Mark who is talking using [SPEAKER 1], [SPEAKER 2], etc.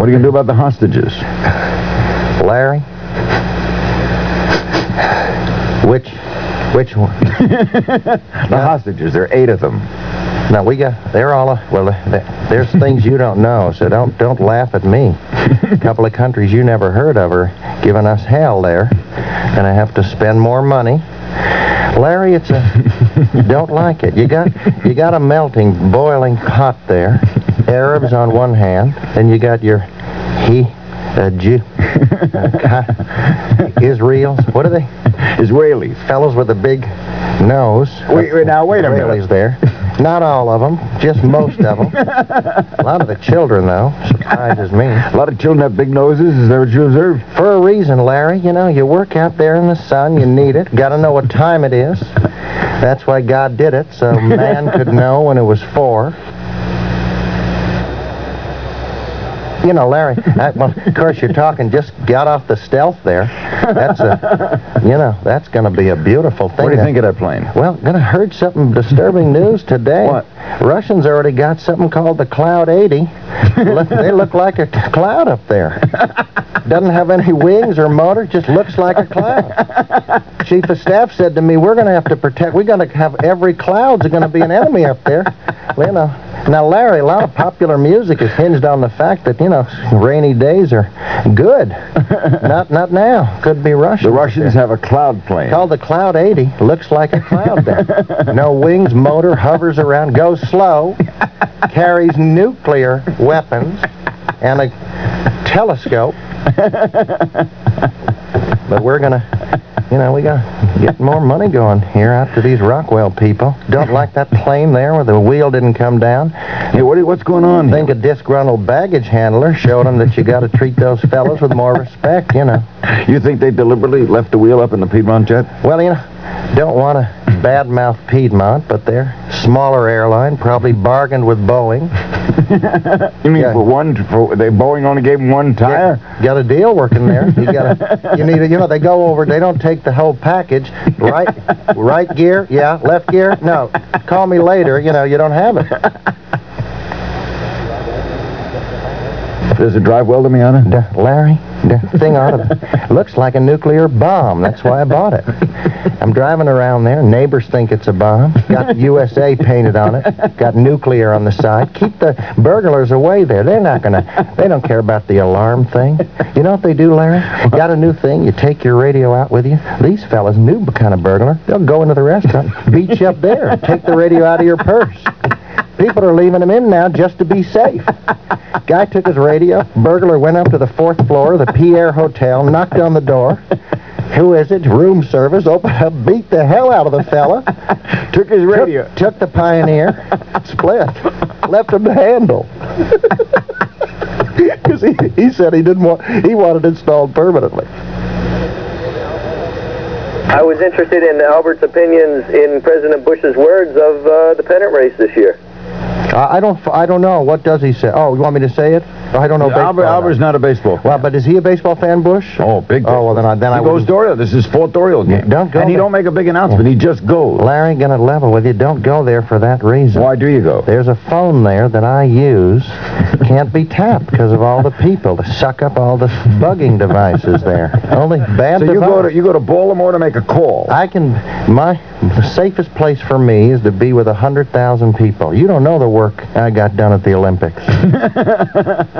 [SPEAKER 1] What are you going to do about the hostages?
[SPEAKER 2] Larry? Which, which one?
[SPEAKER 1] The hostages, there are eight of them.
[SPEAKER 2] Now we got, they're all, uh, well, there's things you don't know, so don't, don't laugh at me. A couple of countries you never heard of are giving us hell there. and I have to spend more money. Larry, it's a, don't like it. You got, you got a melting, boiling pot there. Arabs on one hand, then you got your he, a Jew, uh, Israels. What are they?
[SPEAKER 1] Israelis.
[SPEAKER 2] Fellows with a big nose.
[SPEAKER 1] Wait, wait, now, wait a minute.
[SPEAKER 2] Israelis there. Not all of them, just most of them. a lot of the children, though, surprises me.
[SPEAKER 1] A lot of children have big noses. Is that what you observed?
[SPEAKER 2] For a reason, Larry. You know, you work out there in the sun, you need it. Got to know what time it is. That's why God did it, so man could know when it was four. You know, Larry, I, well, of course, you're talking, just got off the stealth there. That's a, you know, that's going to be a beautiful thing.
[SPEAKER 1] What do you
[SPEAKER 2] that-
[SPEAKER 1] think of that plane?
[SPEAKER 2] well, gonna heard something disturbing news today.
[SPEAKER 1] What?
[SPEAKER 2] Russians already got something called the Cloud 80. Look- they look like a cloud up there. Doesn't have any wings or motor, just looks like a cloud. Chief of Staff said to me, "We're gonna have to protect. We're gonna have every cloud's gonna be an enemy up there." Well, you know. Now, Larry, a lot of popular music is hinged on the fact that you know rainy days are good. not not now. Could be Russian.
[SPEAKER 1] The Russians have a cloud plane.
[SPEAKER 2] Called the Cloud 80. Looks like a cloud there. No wings, motor, hovers around, goes slow, carries nuclear weapons, and a telescope. But we're gonna, you know, we gotta get more money going here out to these Rockwell people. Don't like that plane there where the wheel didn't come down.
[SPEAKER 1] Hey, what, what's going on
[SPEAKER 2] Think a disgruntled baggage handler showed them that you got to treat those fellows with more respect, you know.
[SPEAKER 1] You think they deliberately left the wheel up in the Piedmont jet?
[SPEAKER 2] Well, you know, don't want to badmouth Piedmont, but they're smaller airline, probably bargained with Boeing.
[SPEAKER 1] You mean
[SPEAKER 2] Yeah.
[SPEAKER 1] for one? For, they Boeing only gave them one tire?
[SPEAKER 2] Got a deal working there. You got to, you need, a, you know, they go over. They don't take the whole package. Right, right gear, yeah. Left gear, no. Call me later. You know, you don't have it.
[SPEAKER 1] Does it drive well to Miata?
[SPEAKER 2] D- Larry, thing ought to looks like a nuclear bomb. That's why I bought it. I'm driving around there. Neighbors think it's a bomb. Got USA painted on it. Got nuclear on the side. Keep the burglars away there. They're not gonna. They don't care about the alarm thing. You know what they do, Larry? Got a new thing. You take your radio out with you. These fellas, new kind of burglar. They'll go into the restaurant, beat you up there, take the radio out of your purse. People are leaving them in now just to be safe. Guy took his radio. Burglar went up to the fourth floor of the Pierre Hotel, knocked on the door. Who is it? Room service. Opened up, beat the hell out of the fella.
[SPEAKER 1] Took his radio.
[SPEAKER 2] took the Pioneer, split, left him the handle. Because he, he said he didn't want, he wanted it installed permanently.
[SPEAKER 3] I was interested in Albert's opinions in President Bush's words of uh, the pennant race this year.
[SPEAKER 2] I don't, I don't know. What does he say? Oh, you want me to say it? Oh, I don't know. baseball
[SPEAKER 1] Albert,
[SPEAKER 2] enough.
[SPEAKER 1] Albert's not a baseball fan.
[SPEAKER 2] Well, but is he a baseball fan, Bush?
[SPEAKER 1] Oh, big.
[SPEAKER 2] Oh, well, then I, then I
[SPEAKER 1] he goes
[SPEAKER 2] wouldn't-
[SPEAKER 1] to Oriole. This is his fourth Oriole game.
[SPEAKER 2] don't go
[SPEAKER 1] And he don't make a big announcement. He just goes.
[SPEAKER 2] Larry, gonna level with you. Don't go there for that reason.
[SPEAKER 1] Why do you go?
[SPEAKER 2] There's a phone there that I use. Can't be tapped because of all the people to suck up all the bugging devices there. Only bad
[SPEAKER 1] So you go to you go to Baltimore to make a call.
[SPEAKER 2] I can. My safest place for me is to be with a hundred thousand people. You don't know the work I got done at the Olympics.